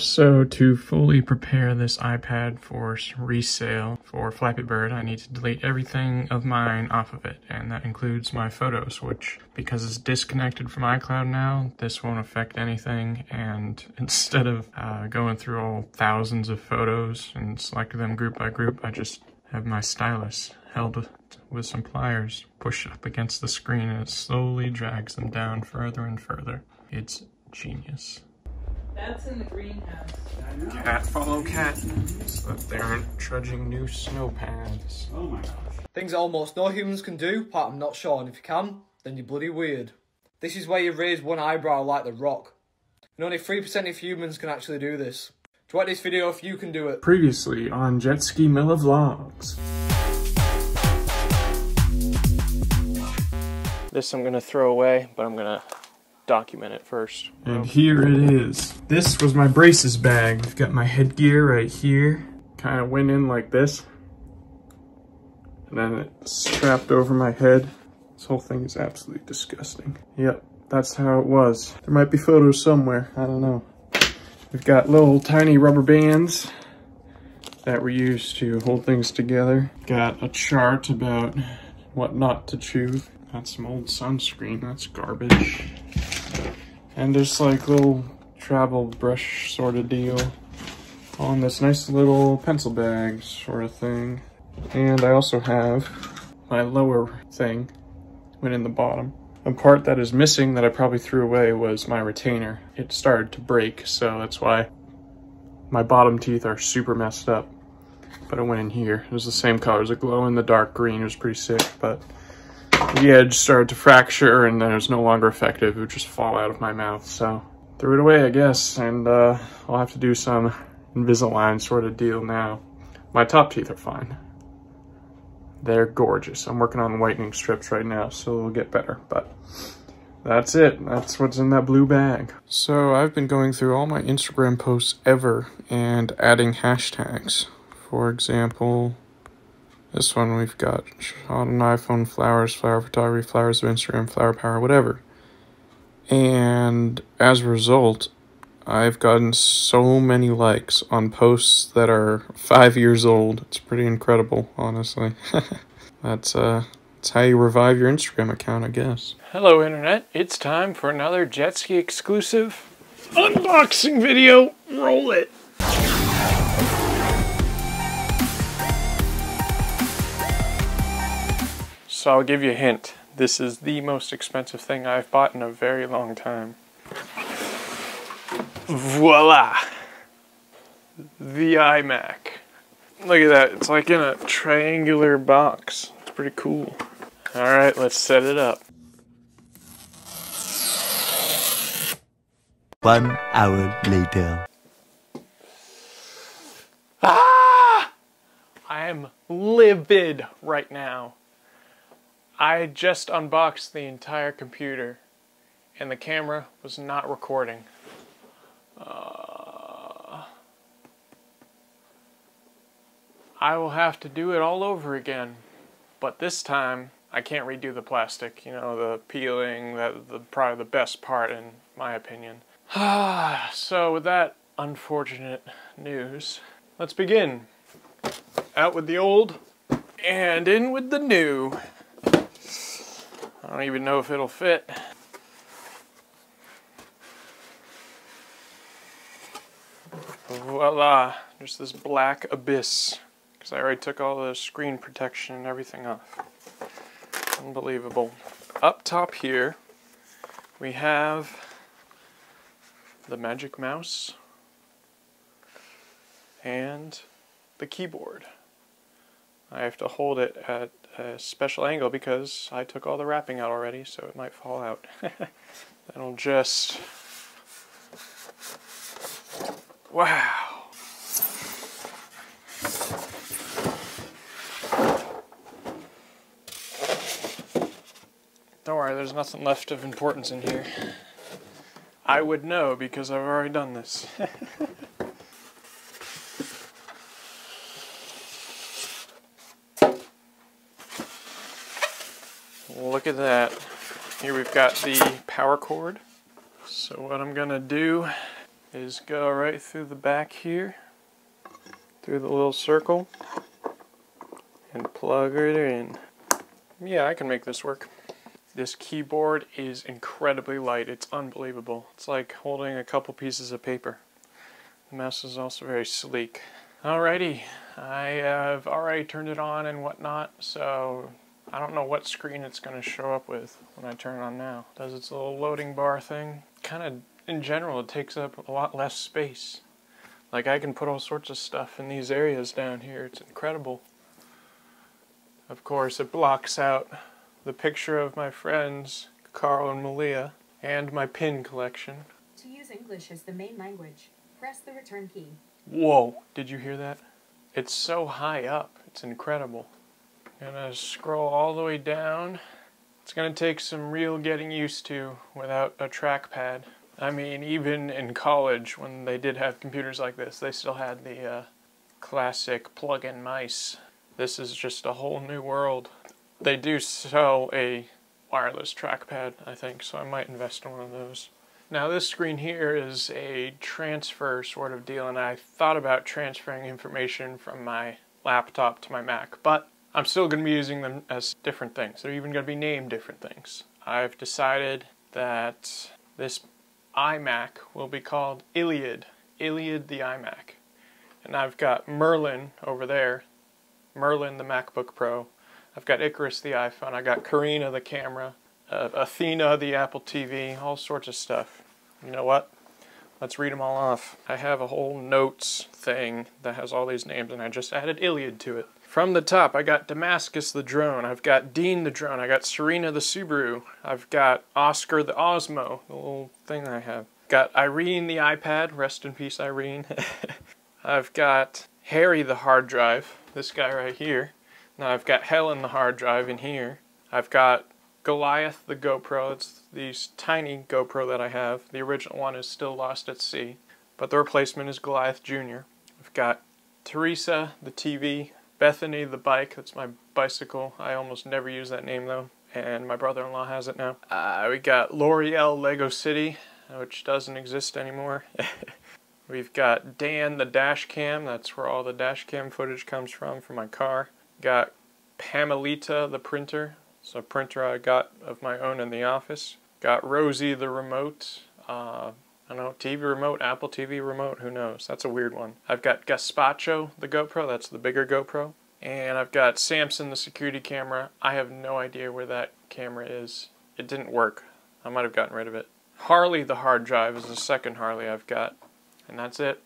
So to fully prepare this iPad for resale for Flappy Bird, I need to delete everything of mine off of it. And that includes my photos, which because it's disconnected from iCloud now, this won't affect anything. And instead of uh, going through all thousands of photos and select them group by group, I just have my stylus held with some pliers pushed up against the screen and it slowly drags them down further and further. It's genius. That's in the greenhouse. Cat follow cat, so that they aren't trudging new snow paths. Oh my gosh. Things that almost no humans can do, apart from not Sean. If you can, then you're bloody weird. This is where you raise one eyebrow like the rock. And only 3% of humans can actually do this. To watch this video if you can do it. Previously on Jetski Millah Vlogs. This I'm gonna throw away, but I'm gonna document it first. And here it is. This was my braces bag. I've got my headgear right here. Kind of went in like this. And then it's strapped over my head. This whole thing is absolutely disgusting. Yep, that's how it was. There might be photos somewhere, I don't know. We've got little tiny rubber bands that were used to hold things together. Got a chart about what not to chew. Got some old sunscreen, that's garbage. And there's like little travel brush sort of deal on this nice little pencil bag sort of thing. And I also have my lower thing went in the bottom. A part that is missing that I probably threw away was my retainer. It started to break, so that's why my bottom teeth are super messed up. But it went in here. It was the same color. It a glow in the dark green. It was pretty sick, but the edge started to fracture and then it was no longer effective. It would just fall out of my mouth. So threw it away, I guess. And uh, I'll have to do some Invisalign sort of deal now. My top teeth are fine. They're gorgeous. I'm working on whitening strips right now, so it'll get better. But that's it. That's what's in that blue bag. So I've been going through all my Instagram posts ever and adding hashtags. For example, this one we've got on an iPhone, flowers, flower photography, flowers of Instagram, flower power, whatever. And as a result, I've gotten so many likes on posts that are five years old. It's pretty incredible, honestly. that's uh that's how you revive your Instagram account, I guess. Hello Internet, it's time for another Jet Ski exclusive unboxing video. Roll it. So I'll give you a hint. This is the most expensive thing I've bought in a very long time. Voila! The iMac. Look at that, it's like in a triangular box. It's pretty cool. Alright, let's set it up. One hour later. Ah! I am livid right now. I just unboxed the entire computer and the camera was not recording. Uh, I will have to do it all over again, but this time I can't redo the plastic. You know, the peeling, that the probably the best part in my opinion. so with that unfortunate news, let's begin. Out with the old and in with the new. I don't even know if it'll fit. Voila, there's this black abyss. Because I already took all the screen protection and everything off. Unbelievable. Up top here, we have the Magic Mouse and the keyboard. I have to hold it at a special angle because I took all the wrapping out already, so it might fall out. That'll just... Wow! Don't worry, there's nothing left of importance in here. I would know because I've already done this. look at that. Here we've got the power cord. So what I'm gonna do is go right through the back here, through the little circle, and plug it in. Yeah, I can make this work. This keyboard is incredibly light. It's unbelievable. It's like holding a couple pieces of paper. The mouse is also very sleek. Alrighty, I have already turned it on and whatnot, so I don't know what screen it's going to show up with when I turn it on now. It does its little loading bar thing. Kind of, in general, it takes up a lot less space. Like I can put all sorts of stuff in these areas down here. It's incredible. Of course, it blocks out the picture of my friends, Carl and Malia, and my pin collection. To use English as the main language, press the return key. Whoa, did you hear that? It's so high up. It's incredible. Gonna scroll all the way down. It's gonna take some real getting used to without a trackpad. I mean, even in college, when they did have computers like this, they still had the uh, classic plug-in mice. This is just a whole new world. They do sell a wireless trackpad, I think, so I might invest in one of those. Now this screen here is a transfer sort of deal, and I thought about transferring information from my laptop to my Mac, but I'm still going to be using them as different things. They're even going to be named different things. I've decided that this iMac will be called Iliad. Iliad the iMac. And I've got Merlin over there. Merlin the MacBook Pro. I've got Icarus the iPhone. I got Karina the camera. Uh, Athena the Apple TV. All sorts of stuff. You know what? Let's read them all off. I have a whole notes thing that has all these names and I just added Iliad to it. From the top, I got Damascus the drone, I've got Dean the drone, I got Serena the Subaru, I've got Oscar the Osmo, the little thing I have. Got Irene the iPad, rest in peace Irene. I've got Harry the hard drive, this guy right here. Now I've got Helen the hard drive in here. I've got Goliath the GoPro, it's these tiny GoPro that I have. The original one is still lost at sea, but the replacement is Goliath Jr. I've got Teresa the TV, Bethany the bike, that's my bicycle. I almost never use that name though, and my brother-in-law has it now. Uh, we got L'Oreal Lego City, which doesn't exist anymore. We've got Dan the dash cam, that's where all the dash cam footage comes from for my car. Got Pamelita the printer, it's a printer I got of my own in the office. Got Rosie the remote, uh, I don't know, TV remote, Apple TV remote, who knows? That's a weird one. I've got Gazpacho, the GoPro, that's the bigger GoPro. And I've got Samson, the security camera. I have no idea where that camera is. It didn't work. I might have gotten rid of it. Harley, the hard drive, is the second Harley I've got. And that's it.